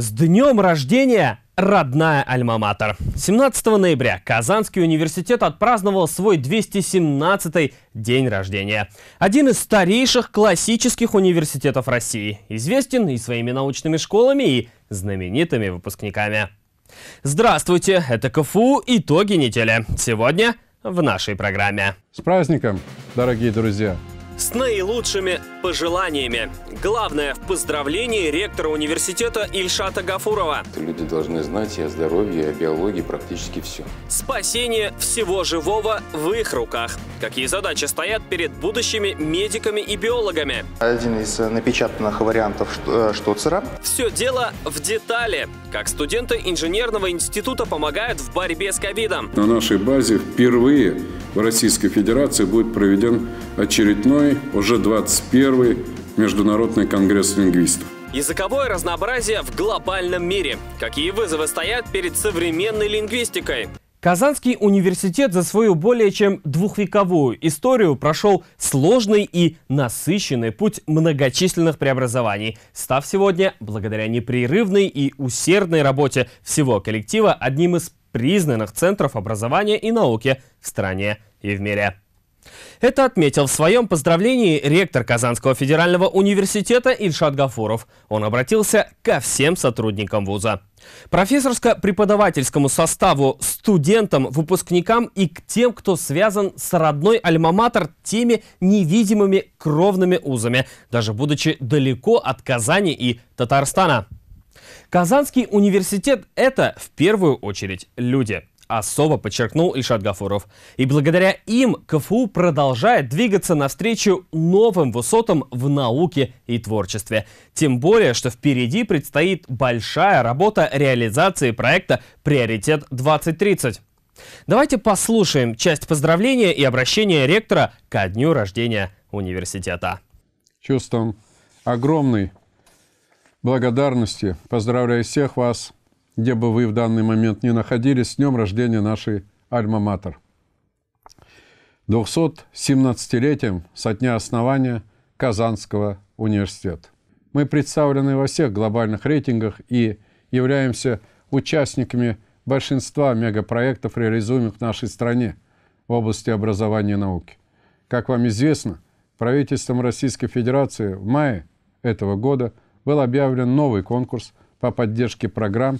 С днем рождения, родная Альма-Матер! 17 ноября Казанский университет отпраздновал свой 217-й день рождения. Один из старейших классических университетов России. Известен и своими научными школами, и знаменитыми выпускниками. Здравствуйте, это КФУ «Итоги недели». Сегодня в нашей программе. С праздником, дорогие друзья! С наилучшими пожеланиями. Главное в поздравлении ректора университета Ильшата Гафурова. Люди должны знать и о здоровье, и о биологии практически все. Спасение всего живого в их руках. Какие задачи стоят перед будущими медиками и биологами? Один из напечатанных вариантов э, штуцера. Все дело в детали. Как студенты инженерного института помогают в борьбе с ковидом. На нашей базе впервые в Российской Федерации будет проведен очередной, уже 21-й Международный конгресс лингвистов. Языковое разнообразие в глобальном мире. Какие вызовы стоят перед современной лингвистикой? Казанский университет за свою более чем двухвековую историю прошел сложный и насыщенный путь многочисленных преобразований, став сегодня, благодаря непрерывной и усердной работе всего коллектива, одним из признанных центров образования и науки в стране и в мире. Это отметил в своем поздравлении ректор Казанского федерального университета Ильшат Гафуров. Он обратился ко всем сотрудникам вуза. Профессорско-преподавательскому составу, студентам, выпускникам и к тем, кто связан с родной альма-матер теми невидимыми кровными узами, даже будучи далеко от Казани и Татарстана. Казанский университет – это, в первую очередь, люди – особо подчеркнул Ильшат Гафуров. И благодаря им КФУ продолжает двигаться навстречу новым высотам в науке и творчестве. Тем более, что впереди предстоит большая работа реализации проекта «Приоритет 2030». Давайте послушаем часть поздравления и обращения ректора ко дню рождения университета. Чувством огромной благодарности поздравляю всех вас, где бы вы в данный момент не находились, с днем рождения нашей Альма-Матер. 217-летием со дня основания Казанского университета. Мы представлены во всех глобальных рейтингах и являемся участниками большинства мегапроектов, реализуемых в нашей стране в области образования и науки. Как вам известно, правительством Российской Федерации в мае этого года – был объявлен новый конкурс по поддержке программ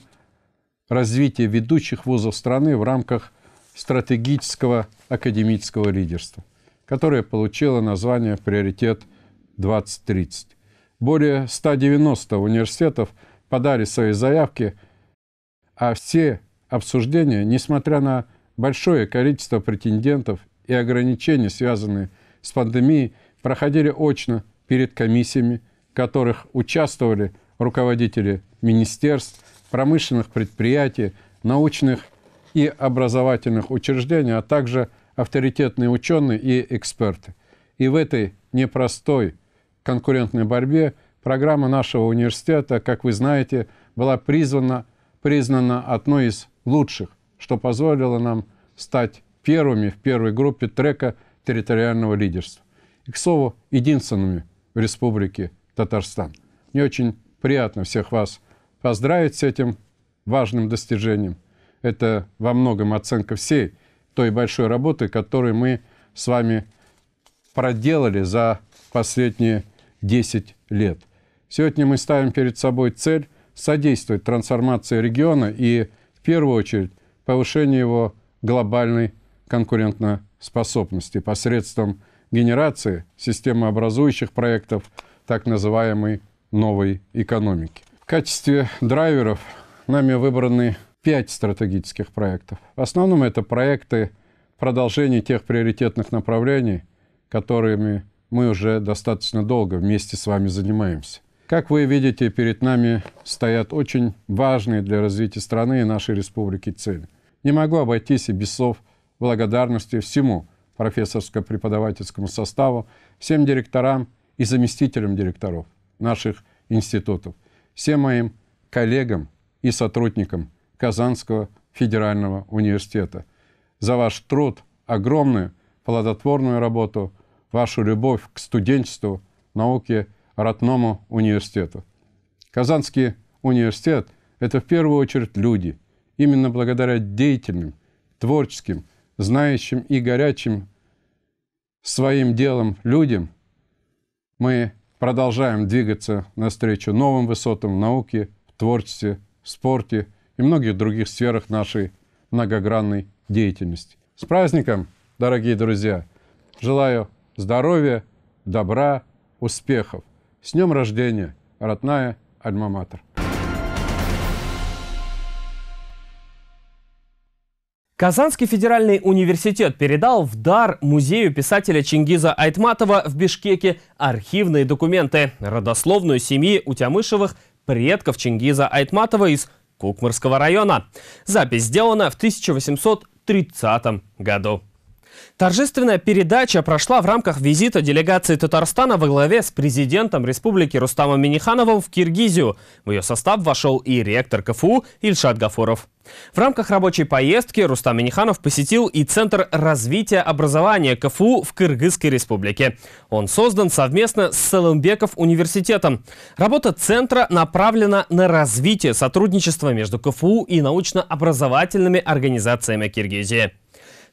развития ведущих вузов страны в рамках стратегического академического лидерства, которое получило название «Приоритет 2030». Более 190 университетов подали свои заявки, а все обсуждения, несмотря на большое количество претендентов и ограничения, связанные с пандемией, проходили очно перед комиссиями которых участвовали руководители министерств, промышленных предприятий, научных и образовательных учреждений, а также авторитетные ученые и эксперты. И в этой непростой конкурентной борьбе программа нашего университета, как вы знаете, была призвана, признана одной из лучших, что позволило нам стать первыми в первой группе трека территориального лидерства. И, к слову, единственными в республике Татарстан. Мне очень приятно всех вас поздравить с этим важным достижением. Это во многом оценка всей той большой работы, которую мы с вами проделали за последние 10 лет. Сегодня мы ставим перед собой цель содействовать трансформации региона и, в первую очередь, повышению его глобальной конкурентоспособности посредством генерации системообразующих проектов – так называемой новой экономики. В качестве драйверов нами выбраны пять стратегических проектов. В основном это проекты продолжения тех приоритетных направлений, которыми мы уже достаточно долго вместе с вами занимаемся. Как вы видите, перед нами стоят очень важные для развития страны и нашей республики цели. Не могу обойтись и без слов благодарности всему профессорско-преподавательскому составу, всем директорам и заместителям директоров наших институтов, всем моим коллегам и сотрудникам Казанского федерального университета за ваш труд, огромную плодотворную работу, вашу любовь к студенчеству, науке, родному университету. Казанский университет – это в первую очередь люди. Именно благодаря деятельным, творческим, знающим и горячим своим делом людям мы продолжаем двигаться навстречу новым высотам в науке, в творчестве, в спорте и многих других сферах нашей многогранной деятельности. С праздником, дорогие друзья! Желаю здоровья, добра, успехов. С днем рождения, родная Альма-Матер. Казанский федеральный университет передал в дар музею писателя Чингиза Айтматова в Бишкеке архивные документы, родословную семьи Утямышевых, предков Чингиза Айтматова из Кукмарского района. Запись сделана в 1830 году. Торжественная передача прошла в рамках визита делегации Татарстана во главе с президентом республики Рустамом Минихановым в Киргизию. В ее состав вошел и ректор КФУ Ильшат Гафуров. В рамках рабочей поездки Рустам Миниханов посетил и Центр развития образования КФУ в Кыргызской республике. Он создан совместно с Салымбеков университетом. Работа центра направлена на развитие сотрудничества между КФУ и научно-образовательными организациями Киргизии.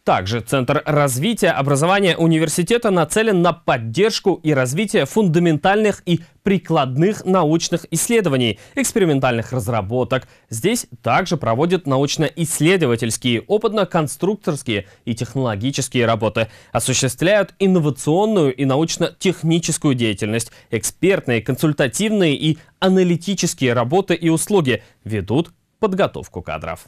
Также Центр развития образования университета нацелен на поддержку и развитие фундаментальных и прикладных научных исследований, экспериментальных разработок. Здесь также проводят научно-исследовательские, опытно-конструкторские и технологические работы, осуществляют инновационную и научно-техническую деятельность, экспертные, консультативные и аналитические работы и услуги, ведут подготовку кадров.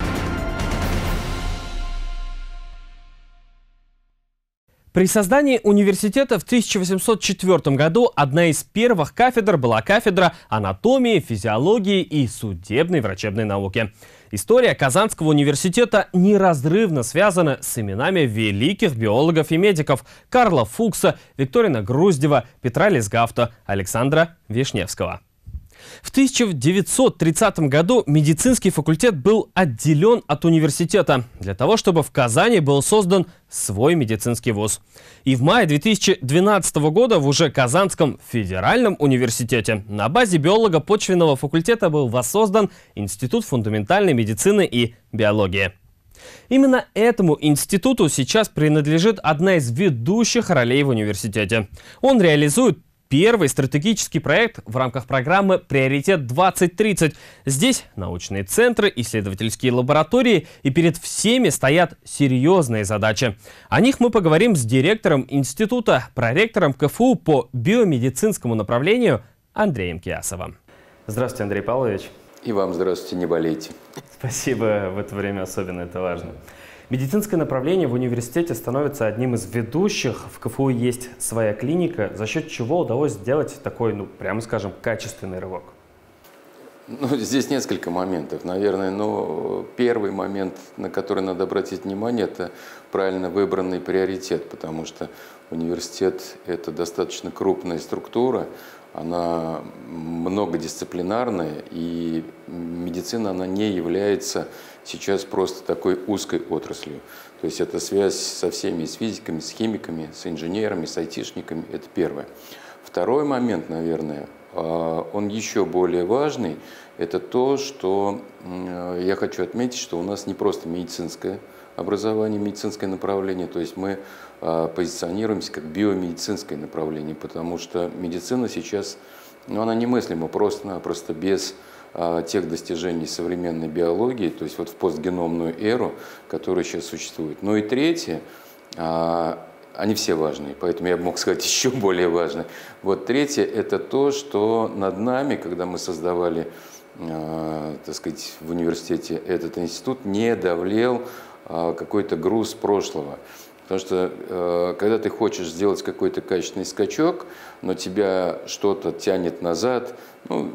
При создании университета в 1804 году одна из первых кафедр была кафедра анатомии, физиологии и судебной врачебной науки. История Казанского университета неразрывно связана с именами великих биологов и медиков Карла Фукса, Викторина Груздева, Петра Лизгафта, Александра Вишневского. В 1930 году медицинский факультет был отделен от университета для того, чтобы в Казани был создан свой медицинский вуз. И в мае 2012 года в уже Казанском федеральном университете на базе биолога почвенного факультета был воссоздан Институт фундаментальной медицины и биологии. Именно этому институту сейчас принадлежит одна из ведущих ролей в университете. Он реализует первый стратегический проект в рамках программы «Приоритет 2030». Здесь научные центры, исследовательские лаборатории, и перед всеми стоят серьезные задачи. О них мы поговорим с директором института, проректором КФУ по биомедицинскому направлению Андреем Киасовым. Здравствуйте, Андрей Павлович. И вам здравствуйте, не болейте. Спасибо, в это время особенно это важно. Медицинское направление в университете становится одним из ведущих. В КФУ есть своя клиника, за счет чего удалось сделать такой, ну, прямо скажем, качественный рывок. Ну, здесь несколько моментов, наверное. Но первый момент, на который надо обратить внимание, это правильно выбранный приоритет, потому что университет – это достаточно крупная структура, она многодисциплинарная, и медицина она не является сейчас просто такой узкой отраслью. То есть это связь со всеми, с физиками, с химиками, с инженерами, с айтишниками, это первое. Второй момент, наверное, а, он еще более важный, это то, что я хочу отметить, что у нас не просто медицинское образование, медицинское направление, то есть мы позиционируемся как биомедицинское направление, потому что медицина сейчас, ну, она немыслима просто-напросто без а, тех достижений современной биологии, то есть вот в постгеномную эру, которая сейчас существует. Ну и третье, а, они все важные, поэтому я мог сказать еще более важное. Вот третье – это то, что над нами, когда мы создавали, а, так сказать, в университете этот институт, не давлел какой-то груз прошлого. Потому что когда ты хочешь сделать какой-то качественный скачок, но тебя что-то тянет назад, ну,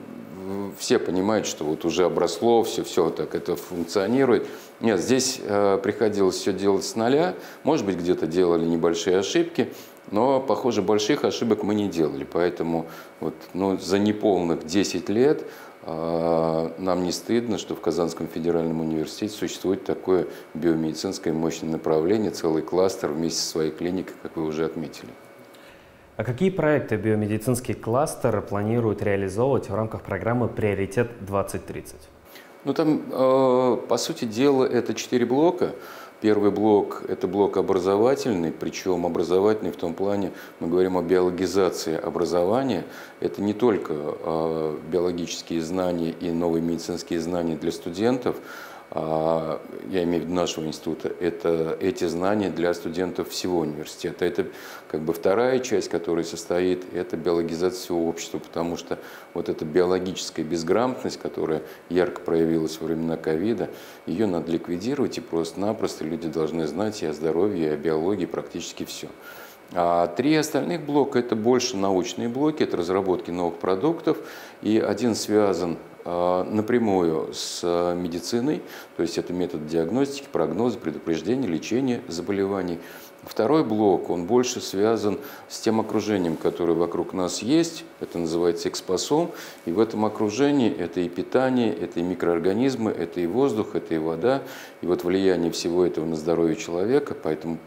все понимают, что вот уже обросло, все, все так это функционирует. Нет, здесь э, приходилось все делать с нуля. Может быть, где-то делали небольшие ошибки, но, похоже, больших ошибок мы не делали. Поэтому вот, ну, за неполных 10 лет э, нам не стыдно, что в Казанском федеральном университете существует такое биомедицинское мощное направление, целый кластер вместе со своей клиникой, как вы уже отметили. А какие проекты биомедицинский кластер планирует реализовывать в рамках программы «Приоритет 2030»? Ну там, э, по сути дела, это четыре блока. Первый блок – это блок образовательный, причем образовательный в том плане, мы говорим о биологизации образования. Это не только э, биологические знания и новые медицинские знания для студентов, а, я имею в виду нашего института, это эти знания для студентов всего университета. Это как бы вторая часть, которая состоит, это биологизация всего общества, потому что вот эта биологическая безграмотность, которая ярко проявилась во времена ковида, ее надо ликвидировать, и просто-напросто люди должны знать и о здоровье, и о биологии практически все. А три остальных блока – это больше научные блоки, это разработки новых продуктов, и один связан а, напрямую с медициной, то есть это метод диагностики, прогноза, предупреждения, лечения заболеваний. Второй блок, он больше связан с тем окружением, которое вокруг нас есть, это называется экспосом, и в этом окружении это и питание, это и микроорганизмы, это и воздух, это и вода, и вот влияние всего этого на здоровье человека, поэтому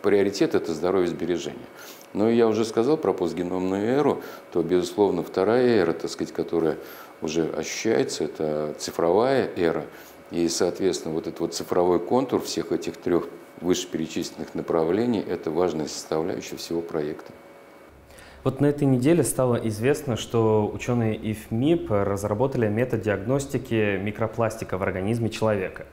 приоритет – это здоровье сбережения. Но я уже сказал про постгеномную эру, то, безусловно, вторая эра, так сказать, которая уже ощущается, это цифровая эра. И, соответственно, вот этот вот цифровой контур всех этих трех вышеперечисленных направлений – это важная составляющая всего проекта. Вот на этой неделе стало известно, что ученые ИФМИП разработали метод диагностики микропластика в организме человека.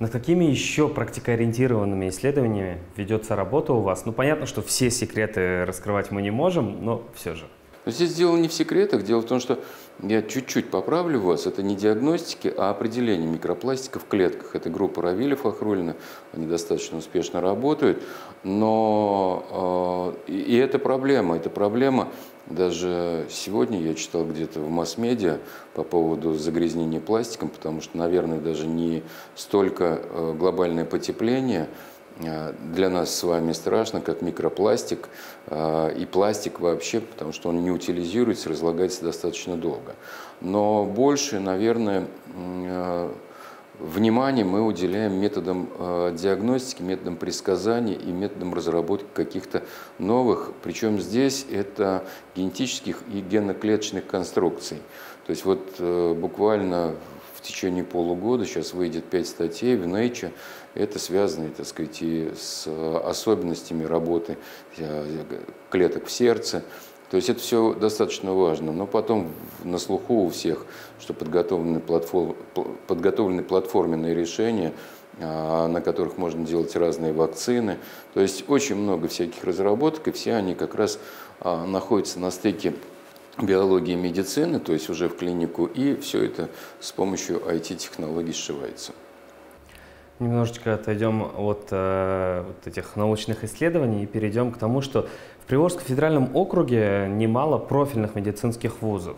Над какими еще практикоориентированными исследованиями ведется работа у вас? Ну, понятно, что все секреты раскрывать мы не можем, но все же. Но здесь дело не в секретах, дело в том, что я чуть-чуть поправлю вас, это не диагностики, а определение микропластика в клетках. Это группа Равиля Фахрулина, они достаточно успешно работают, но э, и это проблема, это проблема, даже сегодня я читал где-то в масс-медиа по поводу загрязнения пластиком, потому что, наверное, даже не столько э, глобальное потепление – Э, для нас с вами страшно, как микропластик э, и пластик вообще, потому что он не утилизируется, разлагается достаточно долго. Но больше, наверное, э, внимание мы уделяем методам диагностики, методам предсказания и методам разработки каких-то новых, причем здесь это генетических и геноклеточных конструкций. То есть вот буквально в течение полугода сейчас выйдет пять статей в Nature, это связано, так сказать, и с особенностями работы э, клеток в сердце. То есть это все достаточно важно. Но потом на слуху у всех, что подготовлены, платформ, подготовлены платформенные решения, а, на которых можно делать разные вакцины. То есть очень много всяких разработок, и все они как раз а, находятся на стыке биологии и медицины, то есть уже в клинику, и все это с помощью IT-технологий сшивается. Немножечко отойдем от э, этих научных исследований и перейдем к тому, что Приволжском федеральном округе немало профильных медицинских вузов.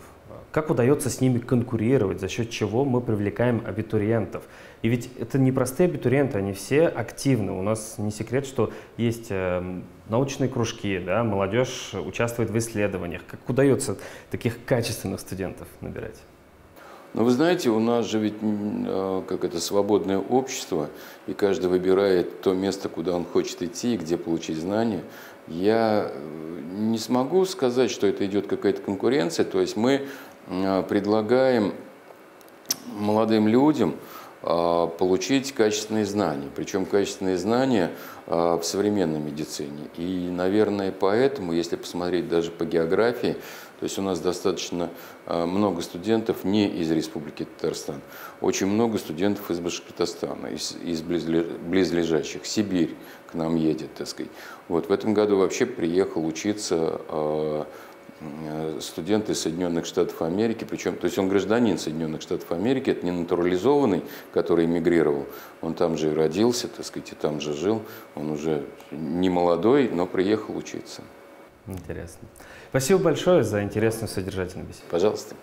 Как удается с ними конкурировать, за счет чего мы привлекаем абитуриентов? И ведь это не простые абитуриенты, они все активны. У нас не секрет, что есть э, научные кружки, да, молодежь участвует в исследованиях. Как удается таких качественных студентов набирать? Но вы знаете, у нас же ведь а, как это свободное общество, и каждый выбирает то место, куда он хочет идти, где получить знания. Я э, не смогу сказать, что это идет какая-то конкуренция. То есть мы а, предлагаем молодым людям а, получить качественные знания, причем качественные знания в современной медицине. И, наверное, поэтому, если посмотреть даже по географии, то есть у нас достаточно э, много студентов не из Республики Татарстан, очень много студентов из Башкортостана, из, из близлежащих. Сибирь к нам едет, так сказать. Вот, в этом году вообще приехал учиться э, студент из Соединенных Штатов Америки, причем, то есть он гражданин Соединенных Штатов Америки, это не натурализованный, который эмигрировал, он там же и родился, так сказать, и там же жил, он уже не молодой, но приехал учиться. Интересно. Спасибо большое за интересную содержательную беседу. Пожалуйста.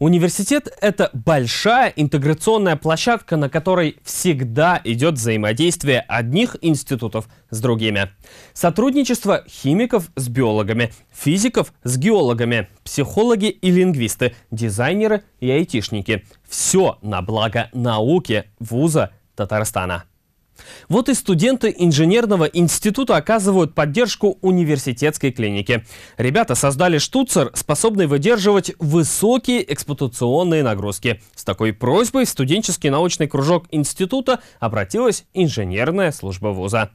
Университет – это большая интеграционная площадка, на которой всегда идет взаимодействие одних институтов с другими. Сотрудничество химиков с биологами, физиков с геологами, психологи и лингвисты, дизайнеры и айтишники. Все на благо науки вуза Татарстана. Вот и студенты инженерного института оказывают поддержку университетской клинике. Ребята создали штуцер, способный выдерживать высокие эксплуатационные нагрузки. С такой просьбой в студенческий научный кружок института обратилась инженерная служба вуза.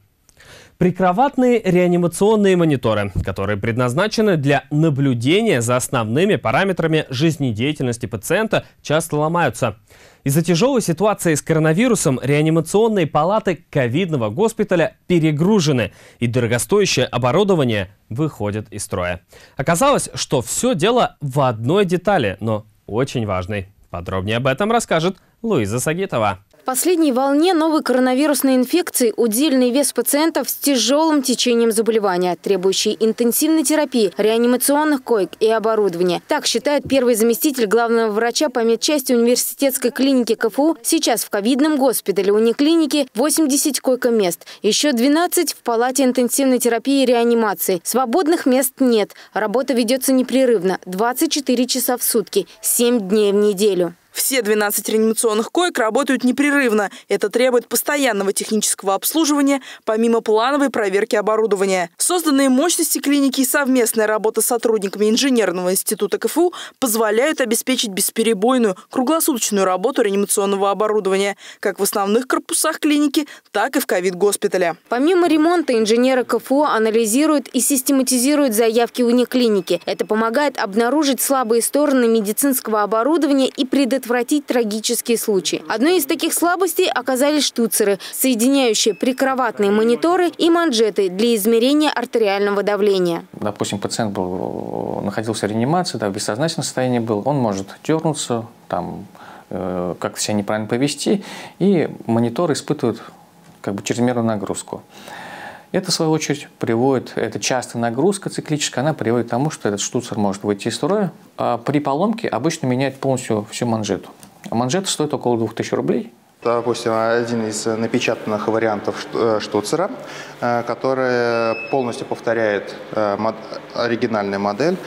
Прикроватные реанимационные мониторы, которые предназначены для наблюдения за основными параметрами жизнедеятельности пациента, часто ломаются. Из-за тяжелой ситуации с коронавирусом реанимационные палаты ковидного госпиталя перегружены, и дорогостоящее оборудование выходит из строя. Оказалось, что все дело в одной детали, но очень важной. Подробнее об этом расскажет Луиза Сагитова последней волне новой коронавирусной инфекции удельный вес пациентов с тяжелым течением заболевания, требующий интенсивной терапии, реанимационных коек и оборудования. Так считает первый заместитель главного врача по медчасти университетской клиники КФУ. Сейчас в ковидном госпитале униклиники 80 койко-мест, еще 12 в палате интенсивной терапии и реанимации. Свободных мест нет. Работа ведется непрерывно, 24 часа в сутки, 7 дней в неделю. Все 12 реанимационных коек работают непрерывно. Это требует постоянного технического обслуживания, помимо плановой проверки оборудования. Созданные мощности клиники и совместная работа с сотрудниками инженерного института КФУ позволяют обеспечить бесперебойную круглосуточную работу реанимационного оборудования как в основных корпусах клиники, так и в ковид-госпитале. Помимо ремонта, инженеры КФУ анализируют и систематизируют заявки униклиники. Это помогает обнаружить слабые стороны медицинского оборудования и предотвратить предотвратить трагические случаи. Одной из таких слабостей оказались штуцеры, соединяющие прикроватные мониторы и манжеты для измерения артериального давления. Допустим, пациент был, находился в реанимации, да, в бессознательном состоянии был, он может дернуться, там, э, как себя неправильно повести, и монитор испытывает как бы чрезмерную нагрузку. Это, в свою очередь, приводит, это частая нагрузка циклическая, она приводит к тому, что этот штуцер может выйти из строя. А при поломке обычно меняют полностью всю манжету. А манжета стоит около 2000 рублей. Допустим, один из напечатанных вариантов э, штуцера, э, который полностью повторяет э, оригинальную модель,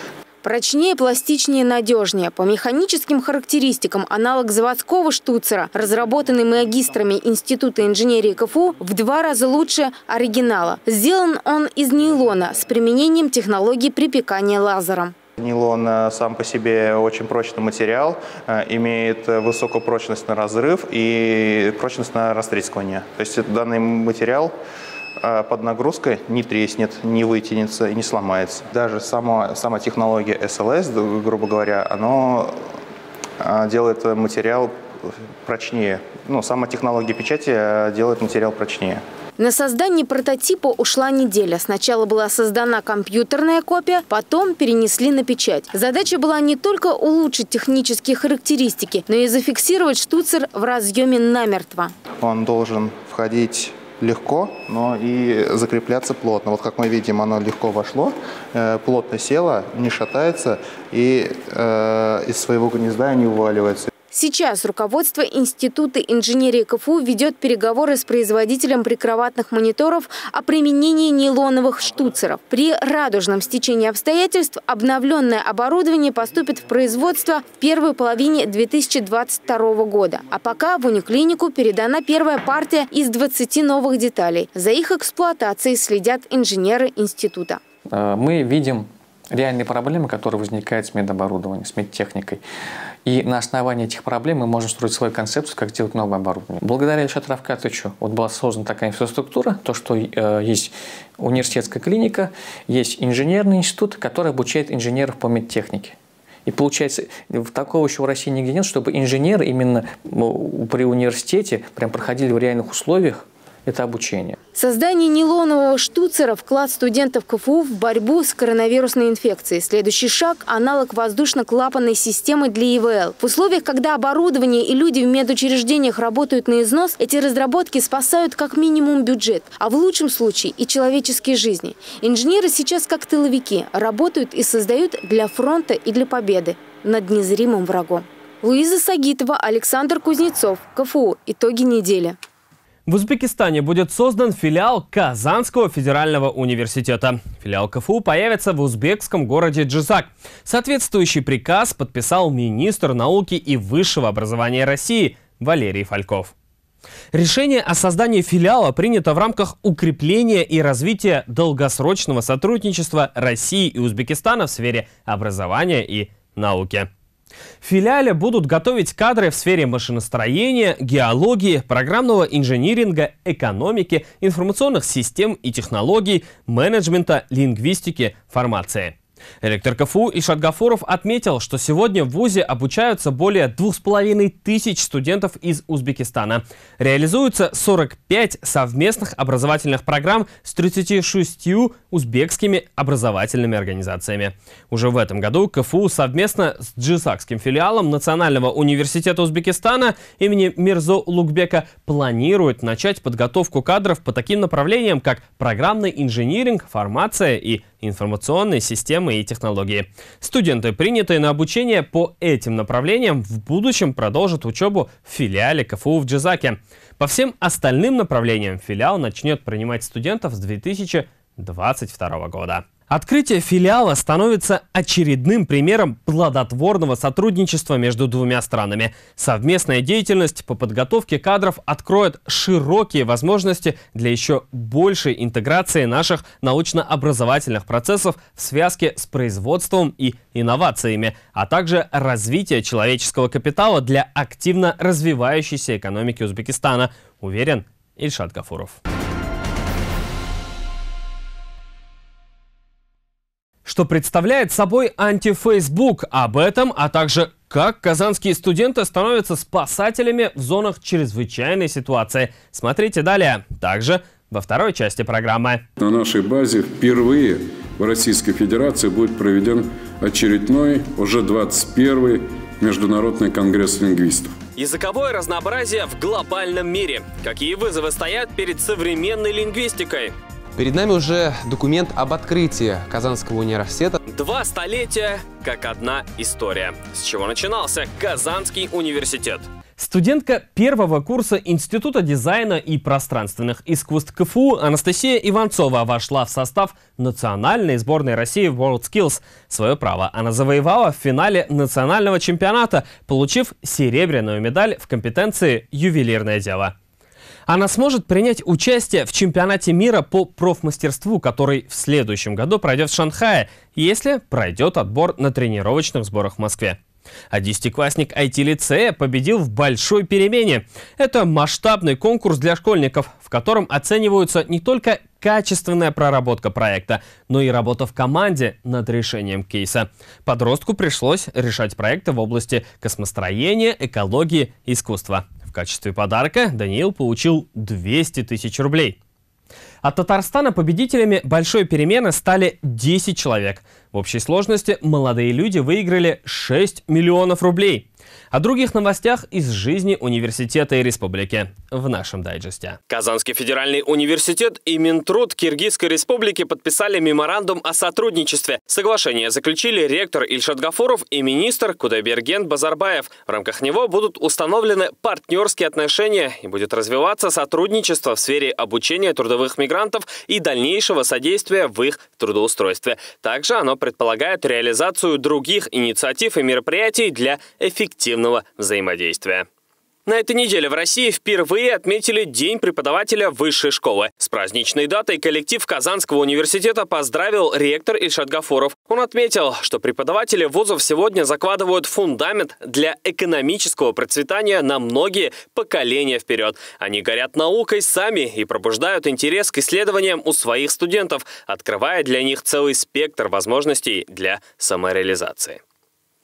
Прочнее, пластичнее, надежнее. По механическим характеристикам аналог заводского штуцера, разработанный магистрами Института инженерии КФУ, в два раза лучше оригинала. Сделан он из нейлона с применением технологии припекания лазером. Нейлон э, сам по себе очень прочный материал, э, имеет высокую прочность на разрыв и прочность на растрескивание. То есть данный материал а под нагрузкой не треснет, не вытянется и не сломается. Даже сама, сама технология SLS, грубо говоря, она делает материал прочнее. Ну, сама технология печати а, делает материал прочнее. На создание прототипа ушла неделя. Сначала была создана компьютерная копия, потом перенесли на печать. Задача была не только улучшить технические характеристики, но и зафиксировать штуцер в разъеме намертво. Он должен входить легко, но и закрепляться плотно. Вот как мы видим, оно легко вошло, э, плотно село, не шатается и э, из своего гнезда не уваливается. Сейчас руководство Института инженерии КФУ ведет переговоры с производителем прикроватных мониторов о применении нейлоновых штуцеров. При радужном стечении обстоятельств обновленное оборудование поступит в производство в первой половине 2022 года. А пока в униклинику передана первая партия из 20 новых деталей. За их эксплуатацией следят инженеры института. Э, мы видим реальные проблемы, которые возникают с медоборудованием, с медтехникой. И на основании этих проблем мы можем строить свою концепцию, как сделать новое оборудование. Благодаря Ильшату Равкатовичу вот была создана такая инфраструктура, то, что э, есть университетская клиника, есть инженерный институт, который обучает инженеров по медтехнике. И получается, такого еще в России нигде нет, чтобы инженеры именно при университете прям проходили в реальных условиях это обучение. Создание нейлонового штуцера – вклад студентов КФУ в борьбу с коронавирусной инфекцией. Следующий шаг – аналог воздушно-клапанной системы для ИВЛ. В условиях, когда оборудование и люди в медучреждениях работают на износ, эти разработки спасают как минимум бюджет, а в лучшем случае и человеческие жизни. Инженеры сейчас как тыловики, работают и создают для фронта и для победы над незримым врагом. Луиза Сагитова, Александр Кузнецов, КФУ. Итоги недели. В Узбекистане будет создан филиал Казанского федерального университета. Филиал КФУ появится в узбекском городе Джизак. Соответствующий приказ подписал министр науки и высшего образования России Валерий Фальков. Решение о создании филиала принято в рамках укрепления и развития долгосрочного сотрудничества России и Узбекистана в сфере образования и науки. В филиале будут готовить кадры в сфере машиностроения, геологии, программного инжиниринга, экономики, информационных систем и технологий, менеджмента, лингвистики, фармации. Ректор КФУ Ишат Гафуров отметил, что сегодня в ВУЗе обучаются более двух с половиной тысяч студентов из Узбекистана. Реализуются 45 совместных образовательных программ с 36 узбекскими образовательными организациями. Уже в этом году КФУ совместно с Джисакским филиалом Национального университета Узбекистана имени Мирзо Лукбека планирует начать подготовку кадров по таким направлениям, как программный инжиниринг, фармация и информационные системы и технологии. Студенты, принятые на обучение по этим направлениям, в будущем продолжат учебу в филиале КФУ в Джизаке. По всем остальным направлениям филиал начнет принимать студентов с 2022 года. Открытие филиала становится очередным примером плодотворного сотрудничества между двумя странами. Совместная деятельность по подготовке кадров откроет широкие возможности для еще большей интеграции наших научно-образовательных процессов в связке с производством и инновациями, а также развитие человеческого капитала для активно развивающейся экономики Узбекистана, уверен Ильшат Гафуров. Что представляет собой антифейсбук. Об этом, а также как казанские студенты становятся спасателями в зонах чрезвычайной ситуации. Смотрите далее. Также во второй части программы. На нашей базе впервые в Российской Федерации будет проведен очередной, уже 21 Международный конгресс лингвистов. Языковое разнообразие в глобальном мире. Какие вызовы стоят перед современной лингвистикой? Перед нами уже документ об открытии Казанского университета. Два столетия, как одна история. С чего начинался Казанский университет? Студентка первого курса Института дизайна и пространственных искусств КФУ Анастасия Иванцова вошла в состав национальной сборной России в WorldSkills. Свое право она завоевала в финале национального чемпионата, получив серебряную медаль в компетенции «Ювелирное дело». Она сможет принять участие в чемпионате мира по профмастерству, который в следующем году пройдет в Шанхае, если пройдет отбор на тренировочных сборах в Москве. А десятиклассник IT-лицея победил в большой перемене. Это масштабный конкурс для школьников, в котором оцениваются не только качественная проработка проекта, но и работа в команде над решением кейса. Подростку пришлось решать проекты в области космостроения, экологии, искусства. В качестве подарка Даниил получил 200 тысяч рублей. От Татарстана победителями большой перемены стали 10 человек. В общей сложности молодые люди выиграли 6 миллионов рублей. О других новостях из жизни университета и республики в нашем дайджесте. Казанский федеральный университет и Минтруд Киргизской республики подписали меморандум о сотрудничестве. Соглашение заключили ректор Ильшат Гафуров и министр Кудайберген Базарбаев. В рамках него будут установлены партнерские отношения и будет развиваться сотрудничество в сфере обучения трудовых мигрантов и дальнейшего содействия в их трудоустройстве. Также оно предполагает реализацию других инициатив и мероприятий для эффективного эффективного взаимодействия. На этой неделе в России впервые отметили День преподавателя высшей школы. С праздничной датой коллектив Казанского университета поздравил ректор Ильшат Гафуров. Он отметил, что преподаватели вузов сегодня закладывают фундамент для экономического процветания на многие поколения вперед. Они горят наукой сами и пробуждают интерес к исследованиям у своих студентов, открывая для них целый спектр возможностей для самореализации.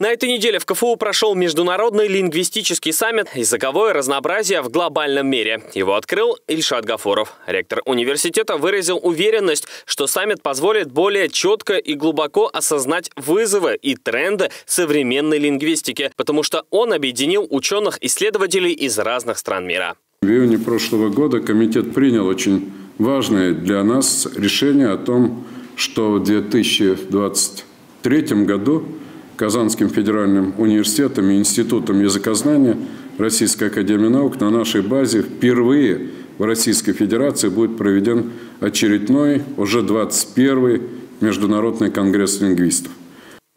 На этой неделе в КФУ прошел Международный лингвистический саммит «Языковое разнообразие в глобальном мире». Его открыл Ильшат Гафуров. Ректор университета выразил уверенность, что саммит позволит более четко и глубоко осознать вызовы и тренды современной лингвистики, потому что он объединил ученых-исследователей из разных стран мира. В июне прошлого года комитет принял очень важное для нас решение о том, что в 2023 году Казанским федеральным университетом и Институтом языкознания Российской академии наук на нашей базе впервые в Российской Федерации будет проведен очередной, уже 21-й Международный конгресс лингвистов.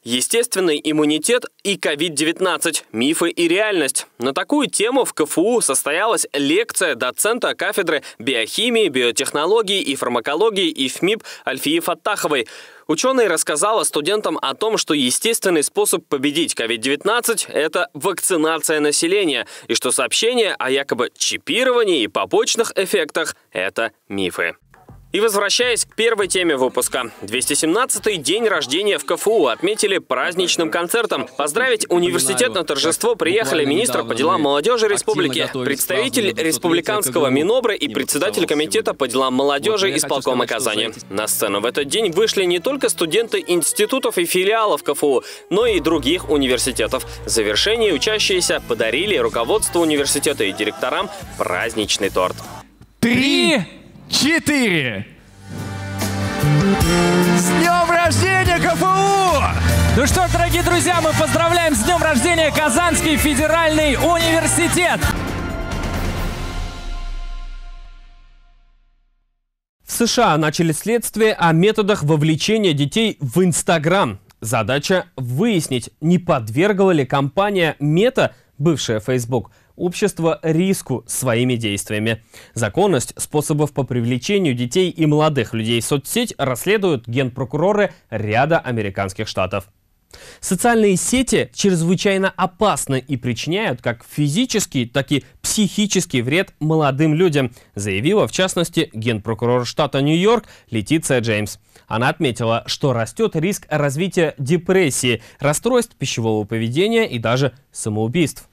Естественный иммунитет и COVID-19. Мифы и реальность. На такую тему в КФУ состоялась лекция доцента кафедры биохимии, биотехнологии и фармакологии ИФМИП Альфии Фаттаховой. Ученый рассказала студентам о том, что естественный способ победить COVID-19 – это вакцинация населения, и что сообщения о якобы чипировании и побочных эффектах – это мифы. И возвращаясь к первой теме выпуска. 217-й день рождения в КФУ отметили праздничным концертом. Поздравить университет на торжество приехали министр по делам молодежи республики, представитель республиканского Минобра и председатель комитета по делам молодежи исполкома Казани. На сцену в этот день вышли не только студенты институтов и филиалов КФУ, но и других университетов. В завершении учащиеся подарили руководству университета и директорам праздничный торт. Три четыре. С днем рождения, КФУ! Ну что ж, дорогие друзья, мы поздравляем с днем рождения Казанский федеральный университет! В США начали следствие о методах вовлечения детей в Инстаграм. Задача выяснить, не подвергла ли компания Мета, бывшая Facebook, общество риску своими действиями. Законность способов по привлечению детей и молодых людей в соцсеть расследуют генпрокуроры ряда американских штатов. Социальные сети чрезвычайно опасны и причиняют как физический, так и психический вред молодым людям, заявила в частности генпрокурор штата Нью-Йорк Летиция Джеймс. Она отметила, что растет риск развития депрессии, расстройств пищевого поведения и даже самоубийств.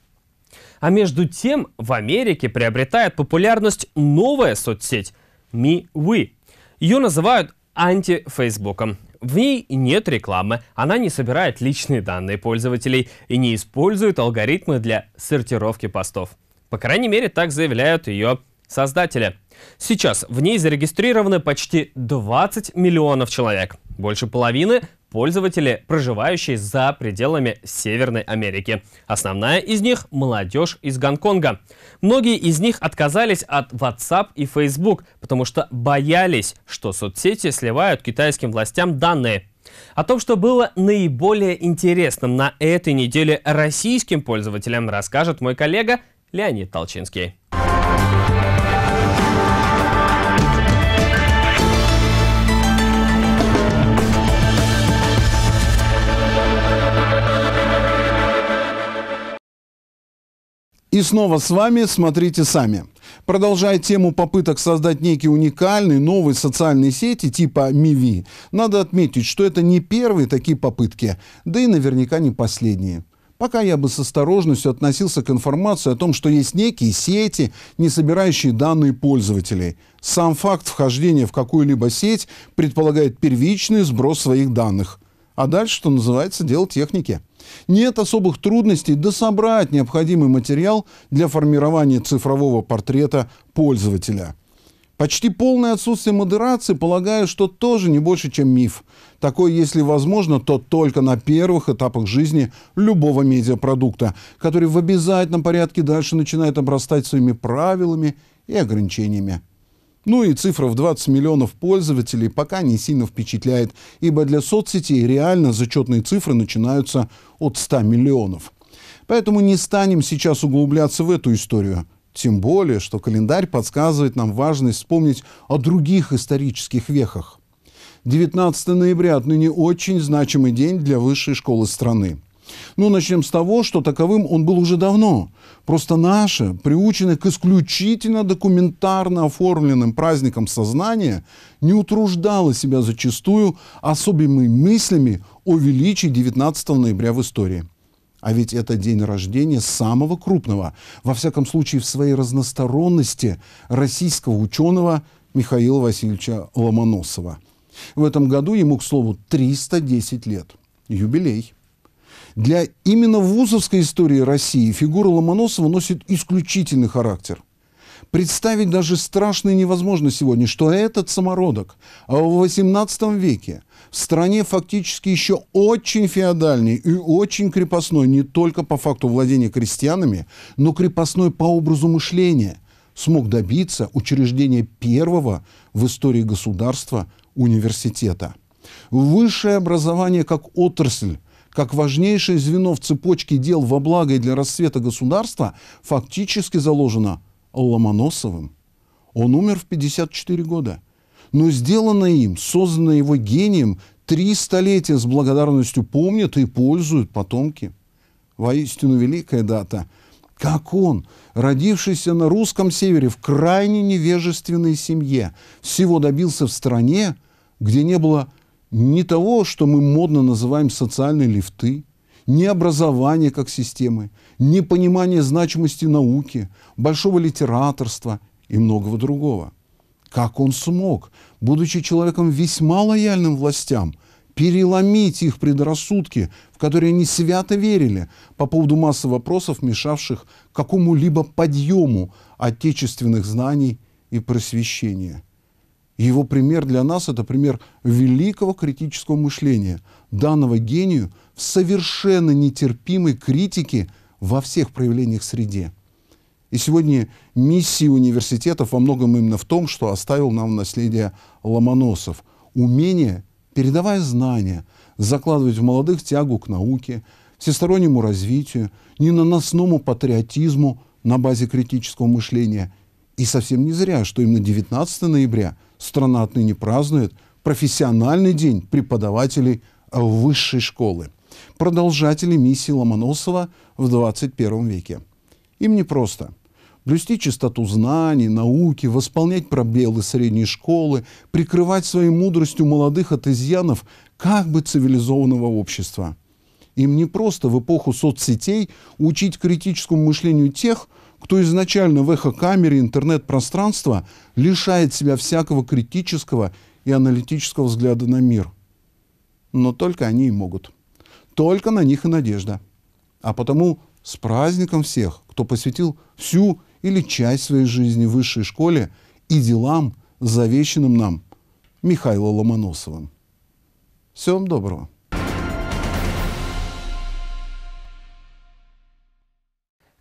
А между тем в Америке приобретает популярность новая соцсеть MeWe. Ее называют анти-фейсбуком. В ней нет рекламы, она не собирает личные данные пользователей и не использует алгоритмы для сортировки постов. По крайней мере, так заявляют ее создатели. Сейчас в ней зарегистрированы почти 20 миллионов человек. Больше половины пользователи, проживающие за пределами Северной Америки. Основная из них – молодежь из Гонконга. Многие из них отказались от WhatsApp и Facebook, потому что боялись, что соцсети сливают китайским властям данные. О том, что было наиболее интересным на этой неделе российским пользователям, расскажет мой коллега Леонид Толчинский. И снова с вами «Смотрите сами». Продолжая тему попыток создать некие уникальные новые социальные сети типа Миви, надо отметить, что это не первые такие попытки, да и наверняка не последние. Пока я бы с осторожностью относился к информации о том, что есть некие сети, не собирающие данные пользователей. Сам факт вхождения в какую-либо сеть предполагает первичный сброс своих данных. А дальше, что называется, дело техники. Нет особых трудностей дособрать необходимый материал для формирования цифрового портрета пользователя. Почти полное отсутствие модерации, полагаю, что тоже не больше, чем миф. Такое, если возможно, то только на первых этапах жизни любого медиапродукта, который в обязательном порядке дальше начинает обрастать своими правилами и ограничениями. Ну и цифра в 20 миллионов пользователей пока не сильно впечатляет, ибо для соцсетей реально зачетные цифры начинаются от 100 миллионов. Поэтому не станем сейчас углубляться в эту историю. Тем более, что календарь подсказывает нам важность вспомнить о других исторических вехах. 19 ноября отныне очень значимый день для высшей школы страны. Ну, начнем с того, что таковым он был уже давно. Просто наше, приученное к исключительно документарно оформленным праздникам сознания, не утруждало себя зачастую особыми мыслями о величии 19 ноября в истории. А ведь это день рождения самого крупного, во всяком случае в своей разносторонности, российского ученого Михаила Васильевича Ломоносова. В этом году ему, к слову, 310 лет. Юбилей. Для именно вузовской истории России фигура Ломоносова носит исключительный характер. Представить даже страшно и невозможно сегодня, что этот самородок в XVIII веке в стране фактически еще очень феодальной и очень крепостной не только по факту владения крестьянами, но крепостной по образу мышления смог добиться учреждения первого в истории государства университета. Высшее образование как отрасль как важнейшее звено в цепочке дел во благо и для расцвета государства, фактически заложено Ломоносовым. Он умер в 54 года. Но сделанное им, созданное его гением, три столетия с благодарностью помнят и пользуют потомки. Воистину великая дата. Как он, родившийся на русском севере в крайне невежественной семье, всего добился в стране, где не было ни того, что мы модно называем социальные лифты, ни образования как системы, ни понимания значимости науки, большого литераторства и многого другого. Как он смог, будучи человеком весьма лояльным властям, переломить их предрассудки, в которые они свято верили по поводу массы вопросов, мешавших какому-либо подъему отечественных знаний и просвещения – его пример для нас – это пример великого критического мышления, данного гению в совершенно нетерпимой критике во всех проявлениях среде. И сегодня миссия университетов во многом именно в том, что оставил нам наследие Ломоносов. Умение, передавая знания, закладывать в молодых тягу к науке, всестороннему развитию, ненаносному патриотизму на базе критического мышления. И совсем не зря, что именно 19 ноября – страна отныне празднует профессиональный день преподавателей высшей школы, продолжатели миссии Ломоносова в 21 веке. Им не просто блюсти чистоту знаний, науки, восполнять пробелы средней школы, прикрывать своей мудростью молодых от изъянов как бы цивилизованного общества. Им не просто в эпоху соцсетей учить критическому мышлению тех, кто изначально в эхокамере интернет-пространства лишает себя всякого критического и аналитического взгляда на мир. Но только они и могут. Только на них и надежда. А потому с праздником всех, кто посвятил всю или часть своей жизни высшей школе и делам, завещанным нам Михаилом Ломоносовым. Всем доброго.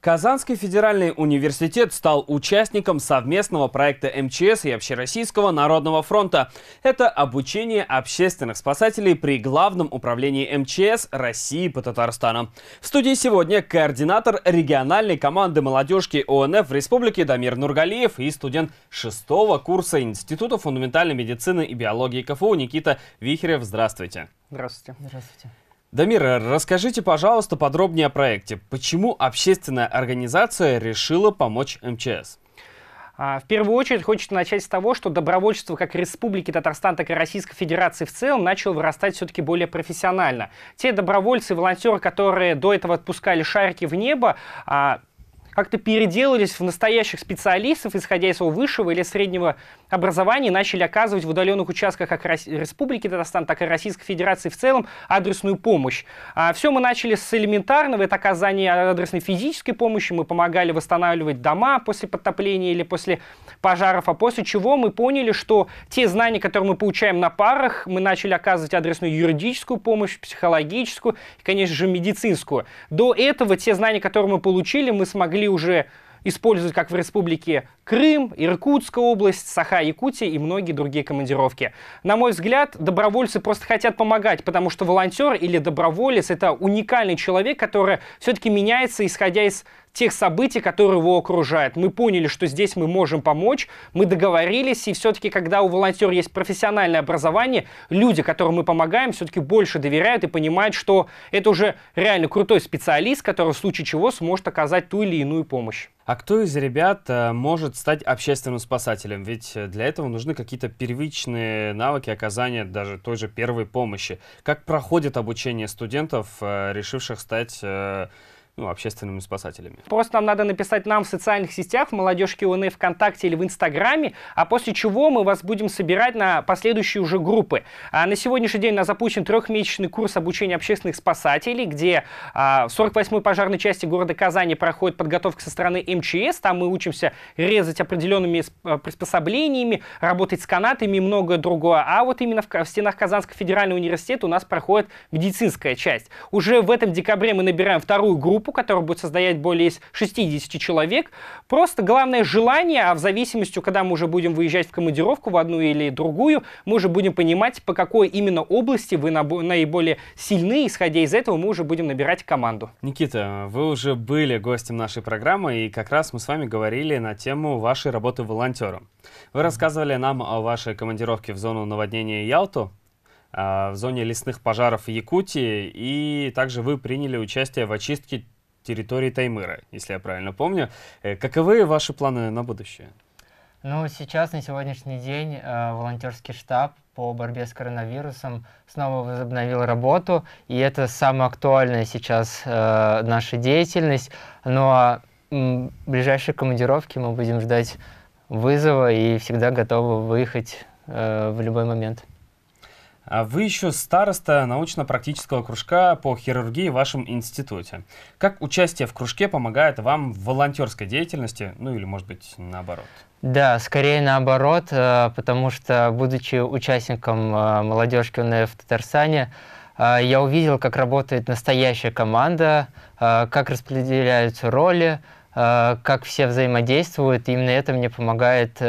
Казанский федеральный университет стал участником совместного проекта МЧС и Общероссийского народного фронта. Это обучение общественных спасателей при Главном управлении МЧС России по Татарстану. В студии сегодня координатор региональной команды молодежки ОНФ в республике Дамир Нургалиев и студент шестого курса Института фундаментальной медицины и биологии КФУ Никита Вихрев. Здравствуйте. Здравствуйте. Здравствуйте. Дамир, расскажите, пожалуйста, подробнее о проекте. Почему общественная организация решила помочь МЧС? А, в первую очередь хочется начать с того, что добровольчество как Республики Татарстан, так и Российской Федерации в целом начало вырастать все-таки более профессионально. Те добровольцы, волонтеры, которые до этого отпускали шарики в небо, а, как-то переделались в настоящих специалистов, исходя из своего высшего или среднего образования, начали оказывать в удаленных участках как Республики Татарстан, так и Российской Федерации в целом адресную помощь. А все мы начали с элементарного, это оказание адресной физической помощи, мы помогали восстанавливать дома после подтопления или после пожаров, а после чего мы поняли, что те знания, которые мы получаем на парах, мы начали оказывать адресную юридическую помощь, психологическую и, конечно же, медицинскую. До этого те знания, которые мы получили, мы смогли уже использовать как в республике Крым, Иркутская область, Саха-Якутия и многие другие командировки. На мой взгляд, добровольцы просто хотят помогать, потому что волонтер или доброволец — это уникальный человек, который все-таки меняется, исходя из тех событий, которые его окружают. Мы поняли, что здесь мы можем помочь, мы договорились, и все-таки, когда у волонтера есть профессиональное образование, люди, которым мы помогаем, все-таки больше доверяют и понимают, что это уже реально крутой специалист, который в случае чего сможет оказать ту или иную помощь. А кто из ребят э, может стать общественным спасателем? Ведь для этого нужны какие-то первичные навыки оказания даже той же первой помощи. Как проходит обучение студентов, э, решивших стать э, ну, общественными спасателями. Просто нам надо написать нам в социальных сетях, в молодежке УНФ ВКонтакте или в Инстаграме, а после чего мы вас будем собирать на последующие уже группы. А на сегодняшний день у нас запущен трехмесячный курс обучения общественных спасателей, где а, в 48-й пожарной части города Казани проходит подготовка со стороны МЧС. Там мы учимся резать определенными а, приспособлениями, работать с канатами и многое другое. А вот именно в, в стенах Казанского федерального университета у нас проходит медицинская часть. Уже в этом декабре мы набираем вторую группу группу, которая будет состоять более 60 человек. Просто главное желание, а в зависимости, когда мы уже будем выезжать в командировку в одну или другую, мы уже будем понимать, по какой именно области вы наиболее сильны. Исходя из этого, мы уже будем набирать команду. Никита, вы уже были гостем нашей программы, и как раз мы с вами говорили на тему вашей работы волонтером. Вы рассказывали нам о вашей командировке в зону наводнения Ялту, а, в зоне лесных пожаров Якутии, и также вы приняли участие в очистке территории Таймыра, если я правильно помню. Э, каковы ваши планы на будущее? Ну, сейчас, на сегодняшний день, э, волонтерский штаб по борьбе с коронавирусом снова возобновил работу, и это самая актуальная сейчас э, наша деятельность. Но в ближайшей командировке мы будем ждать вызова и всегда готовы выехать в любой момент. А вы еще староста научно-практического кружка по хирургии в вашем институте. Как участие в кружке помогает вам в волонтерской деятельности, ну или, может быть, наоборот? Да, скорее наоборот, э, потому что, будучи участником э, молодежки УНФ в Татарстане, э, я увидел, как работает настоящая команда, как распределяются роли, как все взаимодействуют. И именно это мне помогает,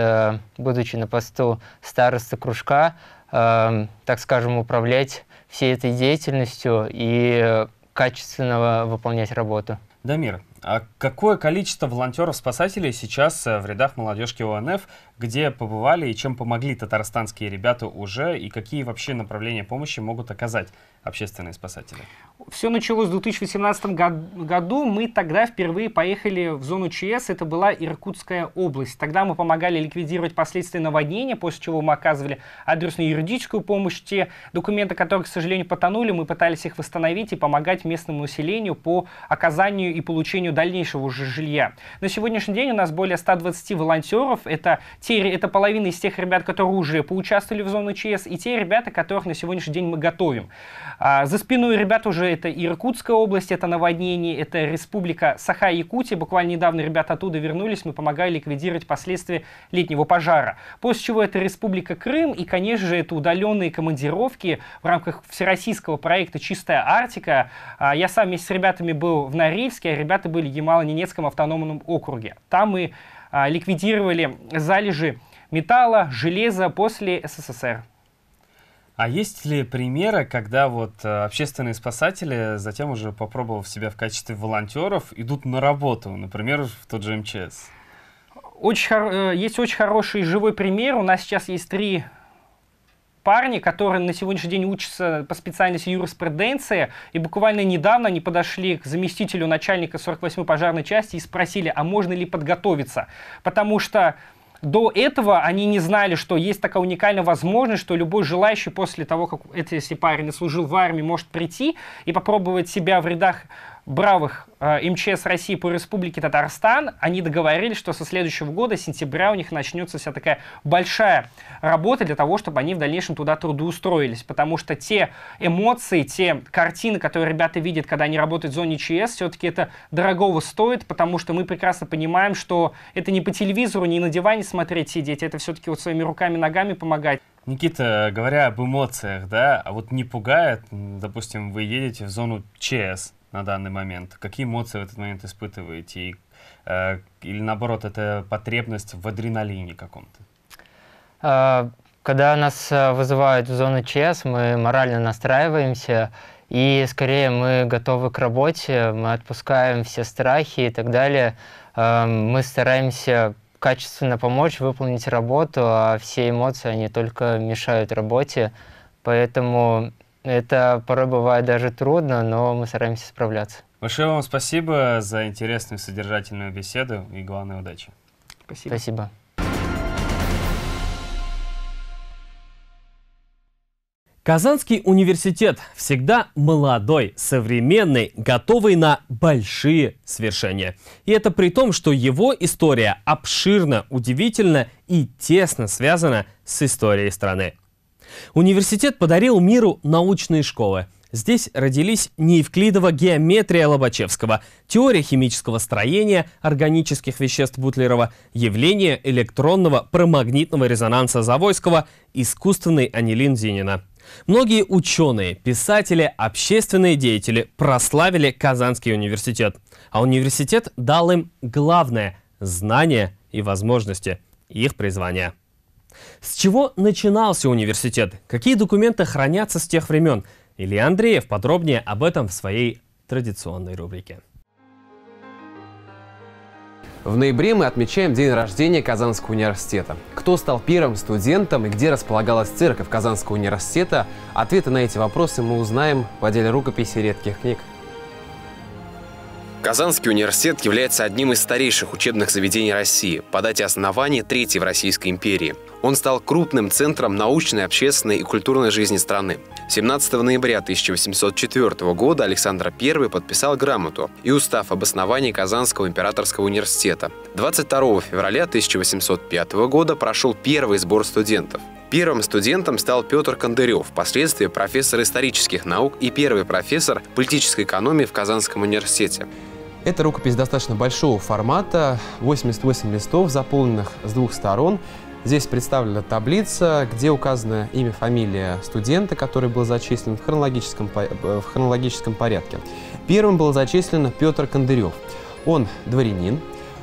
будучи на посту староста кружка, так скажем, управлять всей этой деятельностью и качественно выполнять работу. Дамир, а какое количество волонтеров-спасателей сейчас э, в рядах молодежки ОНФ, где побывали и чем помогли татарстанские ребята уже, и какие вообще направления помощи могут оказать общественные спасатели? Все началось в 2018 году. Мы тогда впервые поехали в зону ЧС. Это была Иркутская область. Тогда мы помогали ликвидировать последствия наводнения, после чего мы оказывали адресную юридическую помощь. Те документы, которые, к сожалению, потонули, мы пытались их восстановить и помогать местному населению по оказанию и получению дальнейшего уже жилья. На сегодняшний день у нас более 120 волонтеров. Это, те, это половина из тех ребят, которые уже поучаствовали в зону ЧС, и те ребята, которых на сегодняшний день мы готовим. А, за спиной ребят уже это Иркутская область, это наводнение, это республика Саха-Якутия. Буквально недавно ребята оттуда вернулись, мы помогали ликвидировать последствия летнего пожара. После чего это республика Крым и, конечно же, это удаленные командировки в рамках всероссийского проекта «Чистая Арктика». А, я сам вместе с ребятами был в Норильске, а ребята были в Ямало-Ненецком автономном округе. Там мы а, ликвидировали залежи металла, железа после СССР. А есть ли примеры, когда вот э, общественные спасатели, затем уже попробовав себя в качестве волонтеров, идут на работу, например, в тот же МЧС? Очень, э, есть очень хороший живой пример. У нас сейчас есть три парни, которые на сегодняшний день учатся по специальности юриспруденция, и буквально недавно они подошли к заместителю начальника 48-й пожарной части и спросили, а можно ли подготовиться, потому что до этого они не знали, что есть такая уникальная возможность, что любой желающий после того, как если парень служил в армии, может прийти и попробовать себя в рядах бравых э, МЧС России по Республике Татарстан, они договорились, что со следующего года, сентября, у них начнется вся такая большая работа для того, чтобы они в дальнейшем туда трудоустроились. Потому что те эмоции, те картины, которые ребята видят, когда они работают в зоне ЧС, все-таки это дорогого стоит, потому что мы прекрасно понимаем, что это не по телевизору, не на диване смотреть, сидеть, это все-таки вот своими руками, ногами помогать. Никита, говоря об эмоциях, да, а вот не пугает, допустим, вы едете в зону ЧС, на данный момент? Какие эмоции в этот момент испытываете? И, э, или наоборот, это потребность в адреналине каком-то? А, когда нас э, вызывают в зону ЧС, мы морально настраиваемся, и скорее мы готовы к работе, мы отпускаем все страхи и так далее. Э, мы стараемся качественно помочь выполнить работу, а все эмоции, они только мешают работе. Поэтому это порой бывает даже трудно, но мы стараемся справляться. Большое вам спасибо за интересную содержательную беседу и главной удачи. Спасибо. Спасибо. Казанский университет всегда молодой, современный, готовый на большие свершения. И это при том, что его история обширна, удивительна и тесно связана с историей страны. Университет подарил миру научные школы. Здесь родились неевклидова геометрия Лобачевского, теория химического строения органических веществ Бутлерова, явление электронного промагнитного резонанса Завойского, искусственный анилин Зинина. Многие ученые, писатели, общественные деятели прославили Казанский университет. А университет дал им главное – знания и возможности, их призвания. С чего начинался университет? Какие документы хранятся с тех времен? Илья Андреев подробнее об этом в своей традиционной рубрике. В ноябре мы отмечаем день рождения Казанского университета. Кто стал первым студентом и где располагалась церковь Казанского университета? Ответы на эти вопросы мы узнаем в отделе рукописи редких книг. Казанский университет является одним из старейших учебных заведений России, по дате основания третьей в Российской империи. Он стал крупным центром научной, общественной и культурной жизни страны. 17 ноября 1804 года Александр I подписал грамоту и устав об основании Казанского императорского университета. 22 февраля 1805 года прошел первый сбор студентов. Первым студентом стал Петр Кондырев, впоследствии профессор исторических наук и первый профессор политической экономии в Казанском университете. Эта рукопись достаточно большого формата, 88 листов, заполненных с двух сторон. Здесь представлена таблица, где указано имя, фамилия студента, который был зачислен в хронологическом, в хронологическом порядке. Первым был зачислен Петр Кондырев. Он дворянин.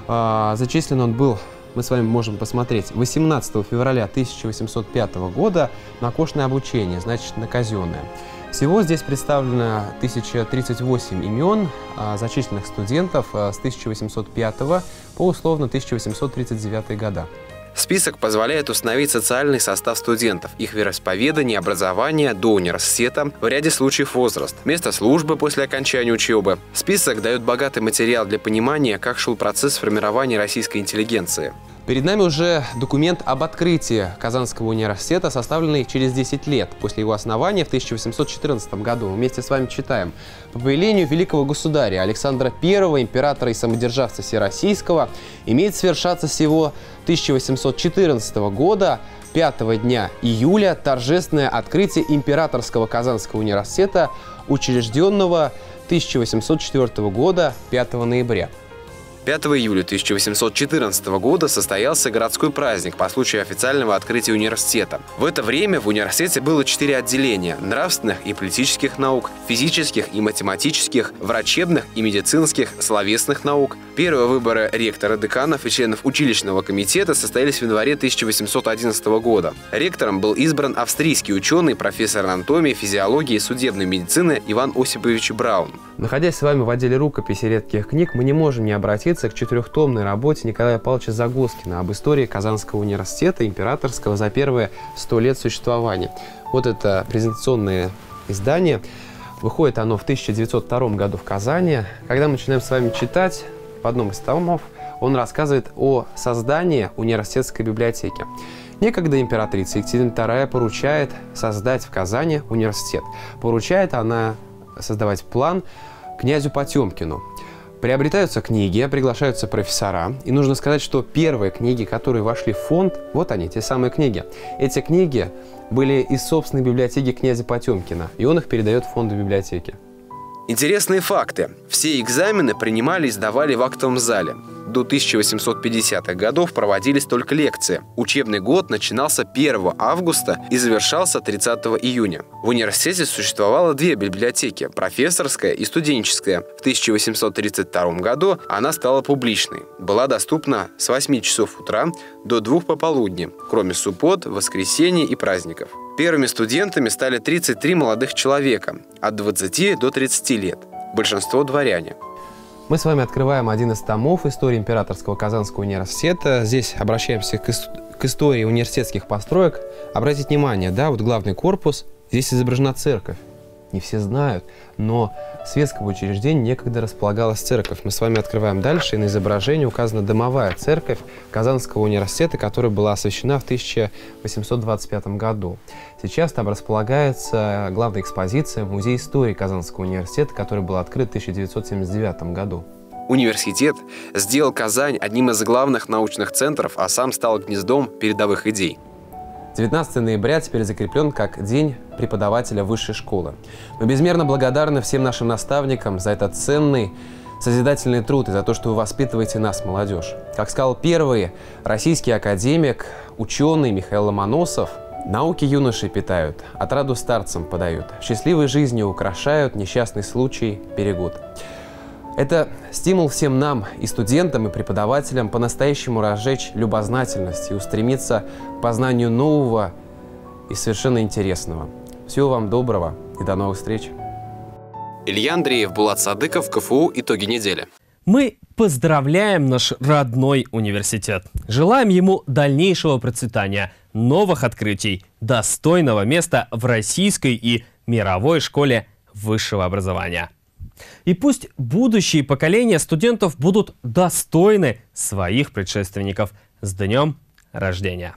А, зачислен он был, мы с вами можем посмотреть, 18 февраля 1805 года на кошное обучение, значит, на казенное. Всего здесь представлено 1038 имен а, зачисленных студентов а, с 1805 по условно 1839 года. Список позволяет установить социальный состав студентов, их вероисповедание, образование до университета, в ряде случаев возраст, место службы после окончания учебы. Список дает богатый материал для понимания, как шел процесс формирования российской интеллигенции. Перед нами уже документ об открытии Казанского университета, составленный через 10 лет после его основания в 1814 году. Вместе с вами читаем. По повелению великого государя Александра I, императора и самодержавца Всероссийского, имеет совершаться всего 1814 года 5 дня июля торжественное открытие Императорского Казанского университета, учрежденного 1804 года 5 ноября. 5 июля 1814 года состоялся городской праздник по случаю официального открытия университета. В это время в университете было четыре отделения – нравственных и политических наук, физических и математических, врачебных и медицинских, словесных наук. Первые выборы ректора, деканов и членов училищного комитета состоялись в январе 1811 года. Ректором был избран австрийский ученый, профессор анатомии, физиологии и судебной медицины Иван Осипович Браун. Находясь с вами в отделе рукописи редких книг, мы не можем не обратиться к четырехтомной работе Николая Павловича Загоскина об истории Казанского университета императорского за первые сто лет существования. Вот это презентационное издание. Выходит оно в 1902 году в Казани. Когда мы начинаем с вами читать, в одном из томов он рассказывает о создании университетской библиотеки. Некогда императрица Екатерина II поручает создать в Казани университет. Поручает она создавать план князю Потемкину. Приобретаются книги, приглашаются профессора. И нужно сказать, что первые книги, которые вошли в фонд, вот они, те самые книги. Эти книги были из собственной библиотеки князя Потемкина, и он их передает в фонду библиотеки. Интересные факты. Все экзамены принимали и сдавали в актовом зале. До 1850-х годов проводились только лекции. Учебный год начинался 1 августа и завершался 30 июня. В университете существовало две библиотеки – профессорская и студенческая. В 1832 году она стала публичной. Была доступна с 8 часов утра до 2 пополудни, кроме суббот, воскресений и праздников. Первыми студентами стали 33 молодых человека от 20 до 30 лет. Большинство дворяне. Мы с вами открываем один из томов истории Императорского Казанского университета. Здесь обращаемся к, к истории университетских построек. Обратите внимание, да, вот главный корпус, здесь изображена церковь не все знают, но в светском учреждении некогда располагалась церковь. Мы с вами открываем дальше, и на изображении указана домовая церковь Казанского университета, которая была освящена в 1825 году. Сейчас там располагается главная экспозиция Музей истории Казанского университета, который был открыт в 1979 году. Университет сделал Казань одним из главных научных центров, а сам стал гнездом передовых идей. 19 ноября теперь закреплен как День преподавателя высшей школы. Мы безмерно благодарны всем нашим наставникам за этот ценный созидательный труд и за то, что вы воспитываете нас, молодежь. Как сказал первый российский академик, ученый Михаил Ломоносов, Науки юноши питают, отраду старцам подают, счастливой жизнью украшают, несчастный случай берегут. Это стимул всем нам, и студентам, и преподавателям, по-настоящему разжечь любознательность и устремиться к познанию нового и совершенно интересного. Всего вам доброго и до новых встреч! Илья Андреев, Булат Садыков, КФУ «Итоги недели». Мы поздравляем наш родной университет. Желаем ему дальнейшего процветания, новых открытий, достойного места в российской и мировой школе высшего образования. И пусть будущие поколения студентов будут достойны своих предшественников. С днем рождения!